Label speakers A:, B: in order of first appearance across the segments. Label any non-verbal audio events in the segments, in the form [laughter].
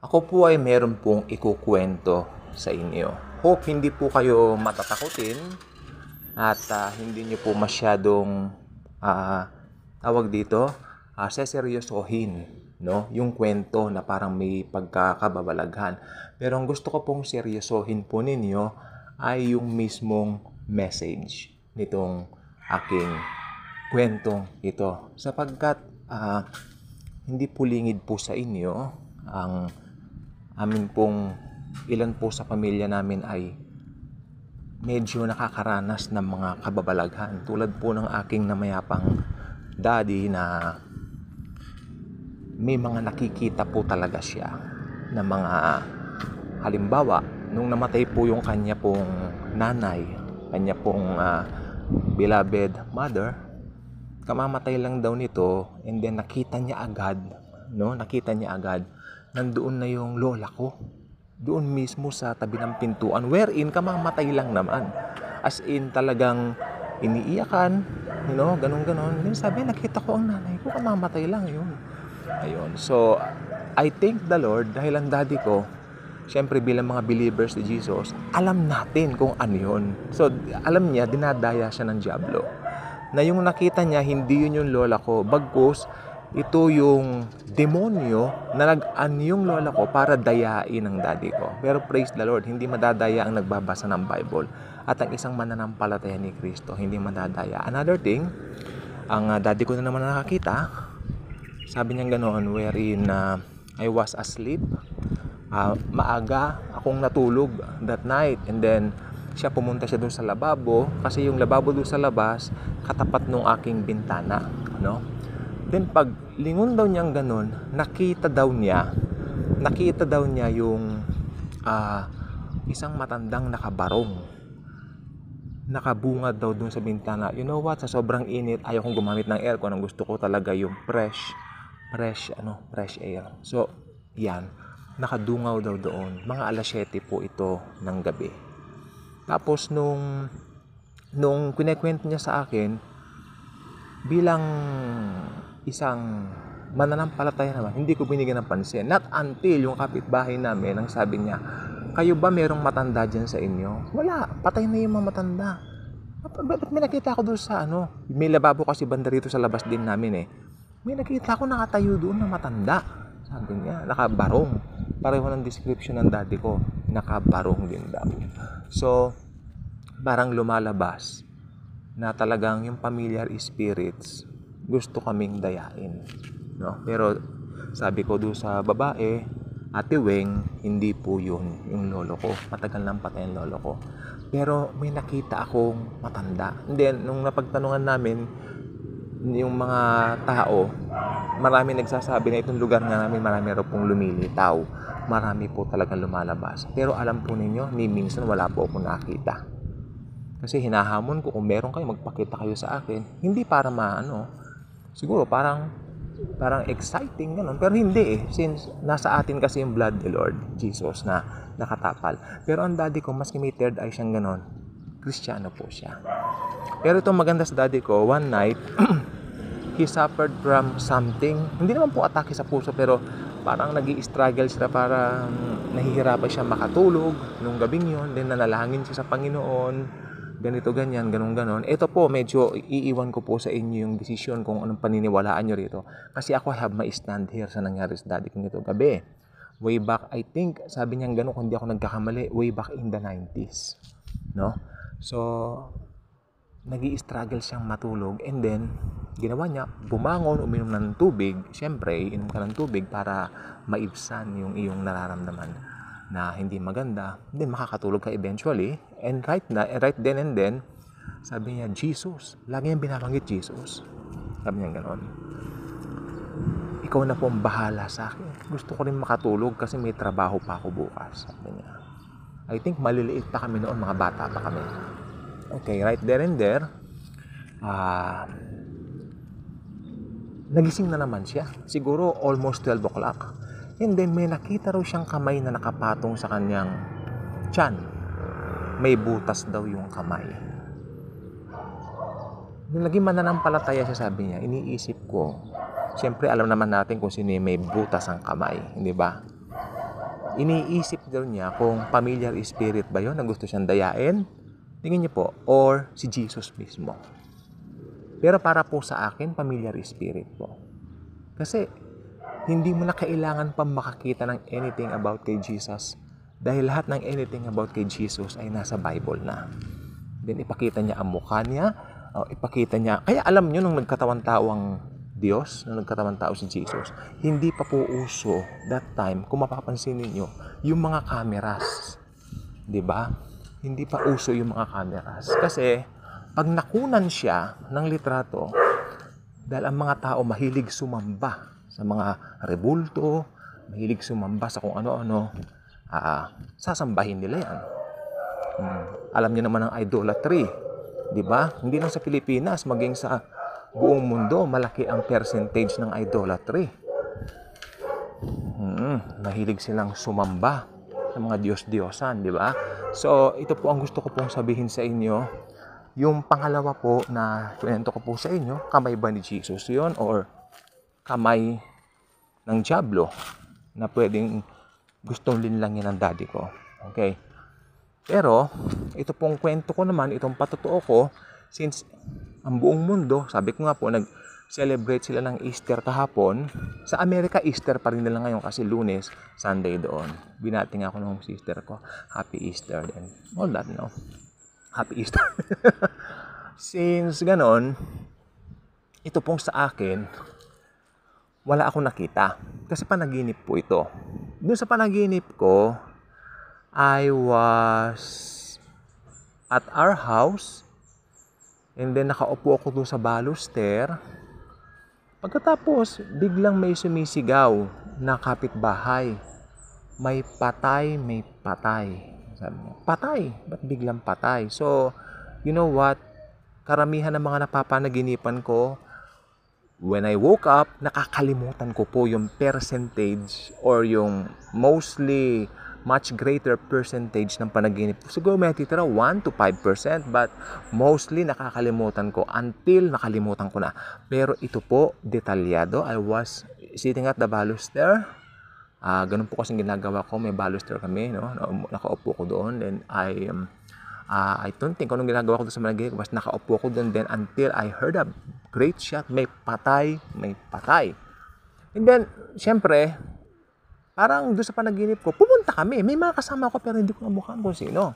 A: Ako po ay meron pong ikukwento sa inyo. Hope hindi po kayo matatakutin at ah, hindi niyo po masyadong ah, tawag dito, uh, seseryosohin no? yung kwento na parang may pagkakababalaghan. Pero ang gusto ko pong seryosohin po ninyo ay yung mismong message nitong aking kwentong ito. Sapagkat ah, hindi po lingid po sa inyo ang amin pong ilan po sa pamilya namin ay medyo nakakaranas ng mga kababalaghan. Tulad po ng aking namayapang daddy na may mga nakikita po talaga siya na mga halimbawa nung namatay po yung kanya pong nanay, kanya pong ah, beloved mother, kamamatay lang daw nito and then nakita niya agad, no? Nakita niya agad nandoon na yung lola ko. Doon mismo sa tabi ng pintuan wherein kamamatay lang naman. As in talagang iniiyakan, you know, ganun ganon. Then sabi, nakita ko ang nanay ko, kamamatay lang yun. Ayun. So, I thank the Lord dahil ang daddy ko, syempre bilang mga believers ni Jesus, alam natin kung ano yun. So, alam niya, dinadaya siya ng Diablo. Na yung nakita niya, hindi yun yung lola ko. Bagkus, ito yung demonyo na nag-an yung lola ko para dayain ang daddy ko. Pero praise the Lord, hindi madadaya ang nagbabasa ng Bible. At ang isang mananampalataya ni Kristo, hindi madadaya. Another thing, ang uh, daddy ko na naman nakakita, sabi niya ganoon, wherein uh, I was asleep. Uh, maaga akong natulog that night. And then, siya pumunta siya dun sa lababo kasi yung lababo dun sa labas katapat nung aking bintana no then pag lingon daw niyang ganun nakita daw niya nakita daw niya yung uh, isang matandang nakabarong. Nakabungad daw dun sa bintana. You know what? Sa sobrang init ayaw kong gumamit ng aircon. Ang gusto ko talaga yung fresh fresh ano fresh air. So yan. Nakadungaw daw doon. Mga alas 7 po ito ng gabi. Tapos nung nung kinekwento niya sa akin bilang isang mananampalataya naman, hindi ko binigyan ng pansin. Not until yung kapitbahay namin ang sabi niya, kayo ba merong matanda dyan sa inyo? Wala, patay na yung mga matanda. Ba't may nakita ako doon sa ano? May lababo kasi banda rito sa labas din namin eh. May nakita ako nakatayo doon na matanda. Sabi niya, nakabarong. Pareho ng description ng daddy ko. Nakabarong din daw. So, parang lumalabas na talagang yung familiar spirits gusto kaming dayain. No? Pero sabi ko doon sa babae, Ate Weng, hindi po yun yung lolo ko. Matagal nang patay ang lolo ko. Pero may nakita akong matanda. And then, nung napagtanungan namin, yung mga tao, marami nagsasabi na itong lugar nga namin marami raw pong lumilitaw. Marami po talaga lumalabas. Pero alam po ninyo, ni minsan wala po ako nakita. Kasi hinahamon ko kung meron kayo, magpakita kayo sa akin. Hindi para maano, siguro parang parang exciting ganun. Pero hindi eh. Since nasa atin kasi yung blood the Lord Jesus na nakatapal. Pero ang daddy ko, mas may third eye siyang ganun. Kristiyano po siya. Pero itong maganda sa daddy ko, one night, [clears throat] he suffered from something. Hindi naman po atake sa puso, pero parang nag struggle siya, parang nahihirapan siya makatulog nung gabing yon Then nanalangin siya sa Panginoon ganito, ganyan, ganun, ganon. Ito po, medyo iiwan ko po sa inyo yung desisyon kung anong paniniwalaan nyo rito. Kasi ako have my stand here sa nangyari sa daddy ko nito gabi. Way back, I think, sabi niya ganun, kung hindi ako nagkakamali, way back in the 90s. No? So, nag struggle siyang matulog and then, ginawa niya, bumangon, uminom ng tubig. Siyempre, inom ka ng tubig para maibsan yung iyong nararamdaman na hindi maganda, then makakatulog ka eventually. And right na, right then and then, sabi niya, Jesus. Lagi niyang binabanggit Jesus. Sabi niya gano'n. Ikaw na po ang bahala sa akin. Gusto ko rin makatulog kasi may trabaho pa ako bukas. Sabi niya. I think maliliit pa kami noon, mga bata pa kami. Okay, right there and there, uh, nagising na naman siya. Siguro almost 12 o'clock And then may nakita raw siyang kamay na nakapatong sa kanyang tiyan. May butas daw yung kamay. Nung naging mananampalataya siya, sabi niya, iniisip ko, siyempre alam naman natin kung sino may butas ang kamay, hindi ba? iniisip daw niya kung familiar spirit ba yon na gusto siyang dayain. Tingin niyo po, or si Jesus mismo. Pero para po sa akin, familiar spirit po. Kasi hindi mo na kailangan pa makakita ng anything about kay Jesus. Dahil lahat ng anything about kay Jesus ay nasa Bible na. Then ipakita niya ang mukha niya, o ipakita niya. Kaya alam niyo nung nagkatawan tao ang Diyos, nung nagkatawan tao si Jesus, hindi pa po uso that time, kung mapapansin niyo yung mga cameras. 'Di ba? Hindi pa uso yung mga cameras. Kasi pag nakunan siya ng litrato, dahil ang mga tao mahilig sumamba sa mga rebulto, mahilig sumamba sa kung ano-ano, uh, sasambahin nila yan. Hmm. Alam niyo naman ang idolatry. Di ba? Hindi lang sa Pilipinas, maging sa buong mundo, malaki ang percentage ng idolatry. Hmm, mahilig silang sumamba sa mga Diyos-Diyosan, di ba? So, ito po ang gusto ko pong sabihin sa inyo. Yung pangalawa po na kwento ko po sa inyo, kamay ba ni Jesus yon or kamay ng Diablo na pwedeng gustong linlangin ng daddy ko. Okay? Pero, ito pong kwento ko naman, itong patotoo ko, since ang buong mundo, sabi ko nga po, nag-celebrate sila ng Easter kahapon. Sa Amerika, Easter pa rin nila ngayon kasi lunes, Sunday doon. Binati nga ako ng sister ko, Happy Easter and all that, no? Happy Easter. [laughs] Since ganon, ito pong sa akin, wala akong nakita. Kasi panaginip po ito. Doon sa panaginip ko, I was at our house And then nakaupo ako doon sa baluster. Pagkatapos, biglang may sumisigaw na kapitbahay. May patay, may patay. Sabi niya, patay? Ba't biglang patay? So, you know what? Karamihan ng mga napapanaginipan ko, when I woke up, nakakalimutan ko po yung percentage or yung mostly much greater percentage ng panaginip. Siguro may titira 1 to 5%, but mostly nakakalimutan ko until nakalimutan ko na. Pero ito po, detalyado. I was sitting at the baluster. Uh, ganun po kasi ginagawa ko. May baluster kami, no? Nakaupo ko doon. Then I, um, uh, I don't think anong ginagawa ko doon sa panaginip. Basta nakaupo ko doon. Then until I heard a great shot, may patay, may patay. And then, syempre, Parang doon sa panaginip ko, pumunta kami. May mga kasama ko pero hindi ko namukhaan kung sino.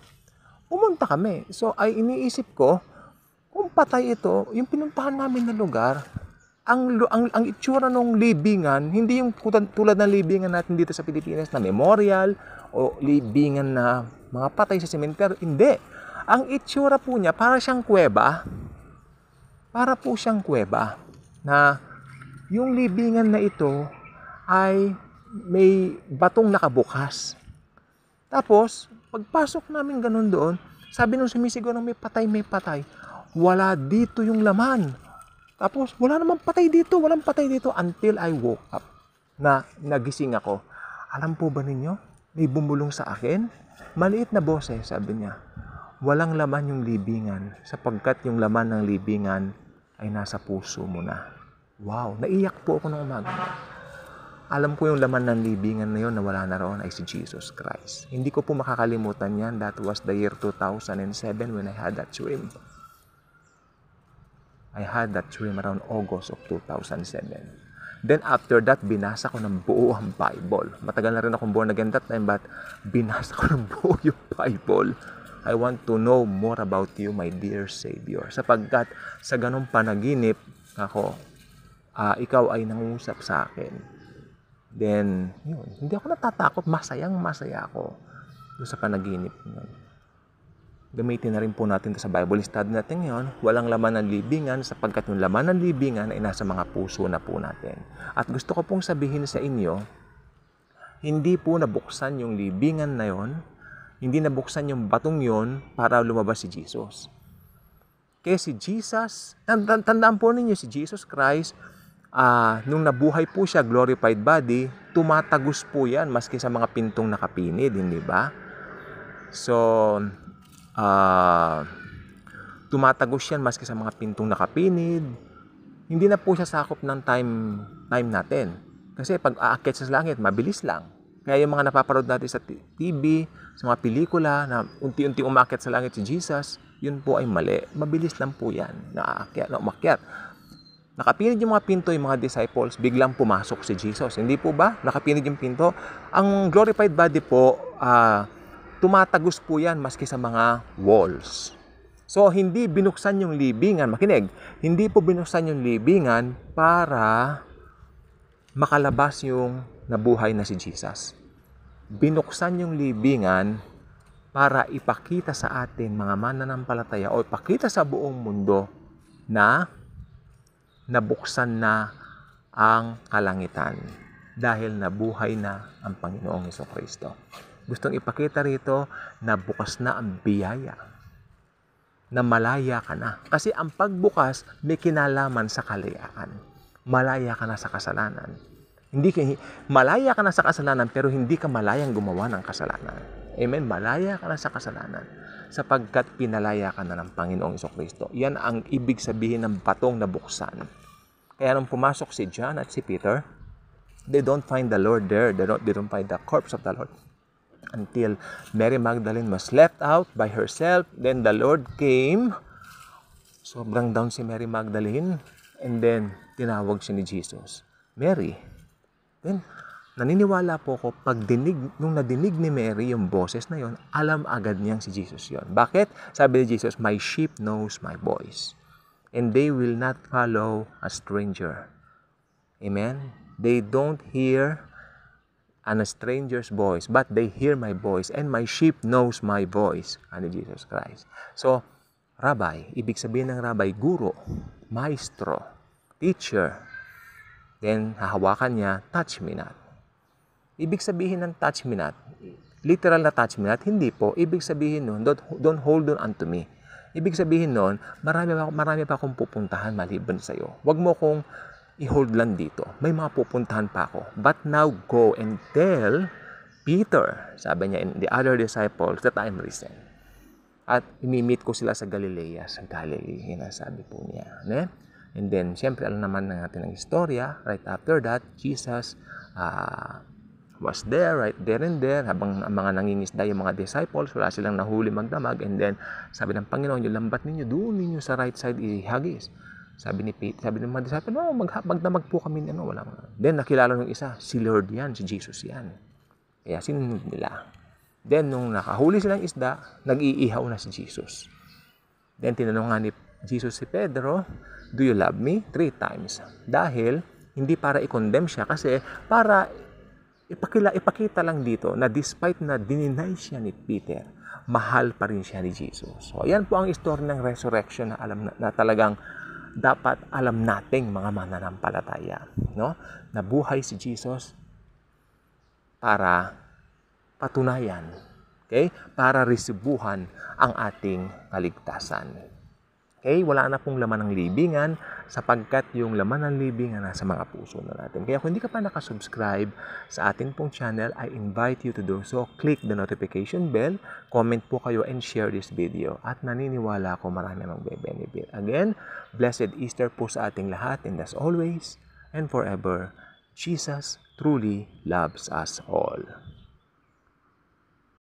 A: Pumunta kami. So ay iniisip ko, kung patay ito, yung pinuntahan namin na lugar, ang, ang, ang itsura ng libingan, hindi yung tulad ng libingan natin dito sa Pilipinas na memorial o libingan na mga patay sa sementeryo. Hindi. Ang itsura po niya, para siyang kuweba. Para po siyang kuweba na yung libingan na ito ay may batong nakabukas. Tapos, pagpasok namin ganun doon, sabi nung sumisigaw ng may patay, may patay, wala dito yung laman. Tapos, wala namang patay dito, walang patay dito until I woke up na nagising ako. Alam po ba ninyo, may bumulong sa akin? Maliit na boses, sabi niya. Walang laman yung libingan sapagkat yung laman ng libingan ay nasa puso mo na. Wow, naiyak po ako ng umaga. Alam ko yung laman ng libingan na yun na wala na roon ay si Jesus Christ. Hindi ko po makakalimutan yan. That was the year 2007 when I had that dream. I had that dream around August of 2007. Then after that, binasa ko ng buo ang Bible. Matagal na rin akong born again that time, but binasa ko ng [laughs] buo yung Bible. I want to know more about you, my dear Savior. Sapagkat sa ganong panaginip, ako, uh, ikaw ay nangusap sa akin Then, yun, hindi ako natatakot, masayang masaya ako doon sa panaginip. Yun. Gamitin na rin po natin sa Bible study natin ngayon. Walang laman ng libingan sapagkat yung laman ng libingan ay nasa mga puso na po natin. At gusto ko pong sabihin sa inyo, hindi po nabuksan yung libingan na yon, hindi nabuksan yung batong yon para lumabas si Jesus. Kaya si Jesus, tandaan po ninyo si Jesus Christ, uh, nung nabuhay po siya, glorified body, tumatagos po yan maski sa mga pintong nakapinid, hindi ba? So, uh, tumatagos yan maski sa mga pintong nakapinid. Hindi na po siya sakop ng time, time natin. Kasi pag aakyat sa langit, mabilis lang. Kaya yung mga napaparod natin sa TV, sa mga pelikula na unti-unti umakyat sa langit si Jesus, yun po ay mali. Mabilis lang po yan na, aakyat, na umakyat. Nakapinig yung mga pinto yung mga disciples, biglang pumasok si Jesus. Hindi po ba? Nakapinig yung pinto. Ang glorified body po, ah, tumatagos po yan maski sa mga walls. So, hindi binuksan yung libingan. Makinig, hindi po binuksan yung libingan para makalabas yung nabuhay na si Jesus. Binuksan yung libingan para ipakita sa atin mga mananampalataya o ipakita sa buong mundo na nabuksan na ang kalangitan dahil nabuhay na ang Panginoong Heso Kristo. Gustong ipakita rito na bukas na ang biyaya na malaya ka na. Kasi ang pagbukas may kinalaman sa kalayaan. Malaya ka na sa kasalanan. Hindi ka, malaya ka na sa kasalanan pero hindi ka malayang gumawa ng kasalanan. Amen? Malaya ka na sa kasalanan sapagkat pinalaya ka na ng Panginoong Kristo. Yan ang ibig sabihin ng batong na buksan. Kaya nung pumasok si John at si Peter, they don't find the Lord there. They don't, they don't find the corpse of the Lord until Mary Magdalene was left out by herself. Then the Lord came. Sobrang down si Mary Magdalene. And then, tinawag siya ni Jesus. Mary. Then, naniniwala po ko, pag dinig, nung nadinig ni Mary yung boses na yon, alam agad niyang si Jesus yon. Bakit? Sabi ni Jesus, My sheep knows my voice. And they will not follow a stranger. Amen? They don't hear an a stranger's voice, but they hear my voice, and my sheep knows my voice. Ani Jesus Christ. So, rabbi, ibig sabihin ng rabbi, guro, maestro, teacher. Then, hahawakan niya, touch me not. Ibig sabihin ng touch me not, literal na touch me not, hindi po. Ibig sabihin nun, don't, don't hold on unto me. Ibig sabihin nun, marami pa, marami pa akong pupuntahan maliban sa iyo. Huwag mo kong i-hold lang dito. May mga pupuntahan pa ako. But now go and tell Peter, sabi niya in the other disciples, that I am risen. At imimit ko sila sa Galilea, sa Galilee, sabi po niya. Ne? And then, siyempre, alam naman na natin ang istorya. Right after that, Jesus uh, was there, right there and there, habang ang mga nangingisda yung mga disciples, wala silang nahuli magdamag. And then, sabi ng Panginoon, yung lambat ninyo, doon ninyo sa right side ihagis. Sabi ni Pete, sabi ng mga disciples, no, mag, magdamag po kami, ano, wala. Then, nakilala ng isa, si Lord yan, si Jesus yan. Kaya sinunod nila. Then, nung nakahuli silang isda, nag-iihaw na si Jesus. Then, tinanong nga ni Jesus si Pedro, Do you love me? Three times. Dahil, hindi para i-condemn siya, kasi para ipakila, ipakita lang dito na despite na dininay siya ni Peter, mahal pa rin siya ni Jesus. So, ayan po ang story ng resurrection na alam na, na talagang dapat alam nating mga mananampalataya, no? Nabuhay si Jesus para patunayan, okay? Para resibuhan ang ating kaligtasan. Okay? Wala na pong laman ng libingan sapagkat yung laman ng libingan nasa mga puso na natin. Kaya kung hindi ka pa nakasubscribe sa ating pong channel, I invite you to do so. Click the notification bell, comment po kayo, and share this video. At naniniwala ako marami magbe-benefit. Again, blessed Easter po sa ating lahat and as always and forever, Jesus truly loves us all.